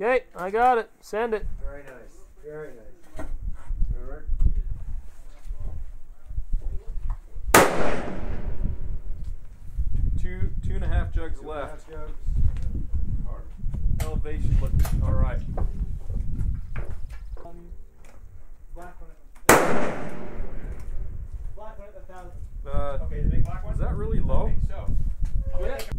Okay, I got it. Send it. Very nice. Very nice. Alright. Two two and a half jugs left. Half jugs. Hard. Elevation looks all right. Black one at the Black one at the thousand. Uh, Okay, the big black one? is that really low? So, I'm gonna Yeah. take a-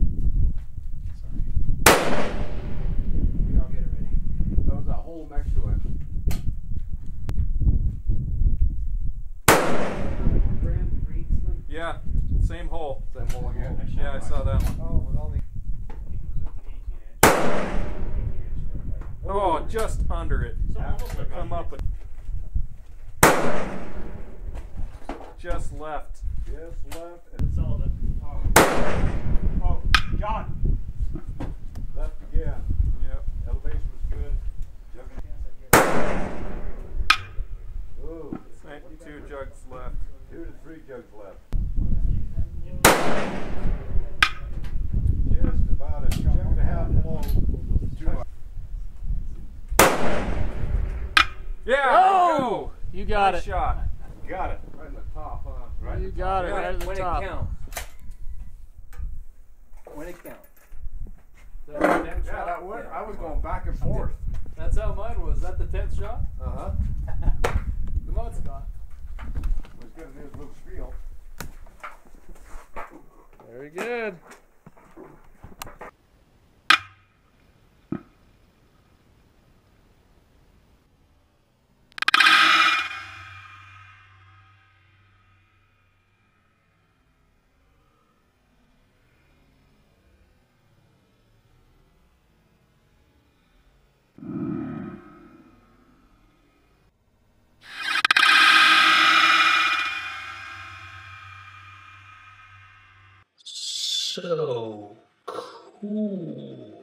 Here, I'll get it ready. That was that hole next to it. Green, green, sleep. Yeah, same hole. Same hole again. Yeah, I saw that one. Oh, with all the. Oh, just under it. So Come up with. Just left. Yes, left, and Sullivan. Oh. Oh, John. left again. Yep. Elevation was good. Ooh. Two jugs left. Two to three jugs left. Just about a jug and a half full. Two. Yeah. Oh! You got Nice it. shot. Got it. Right in the top, huh? Right. You got it Yeah, right at the when top. it counts. When it counts. Yeah, that worked. I was going back and forth. That's how mine was. Is that the tenth shot? Uh huh. Come on, Scott. Was gonna do his little spiel. Very good. So cool.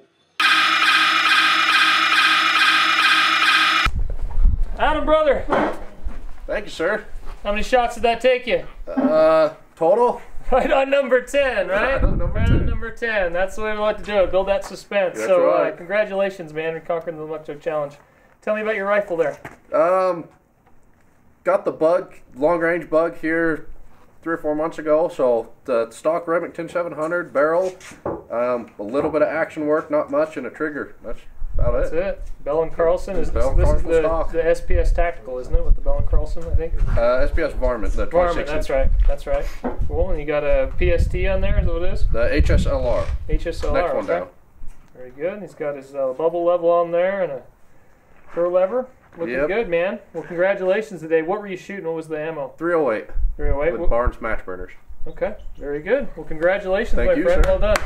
Adam, brother, Thank you, sir. how many shots did that take you? Uh, total? Right on number 10, right? Right on number Right 10. on number 10. That's the way we like to do it. Build that suspense. That's so, right. uh, congratulations, man, on conquering the Jug Challenge. Tell me about your rifle there. Um, got the bug, long range bug here three or four months ago. So the stock Remington 700 barrel, um, a little bit of action work, not much, and a trigger. That's about That's it. it. Bell and Carlson is Bell this Carlson is the, stock. the SPS Tactical, isn't it? With the Bell and Carlson, I think. Uh, SPS Varmint, the Varmint, that's right. That's right. Cool. And you got a PST on there, is that what it is? the HSLR. HSLR. Next one okay. down. Very good. He's got his uh, bubble level on there and a fur lever. Looking Yep. good, man. Well, congratulations today. What were you shooting? What was the ammo? 308 308. with Barnes match burners. Okay, very good. Well, congratulations, Thank my you, friend. sir. Well done.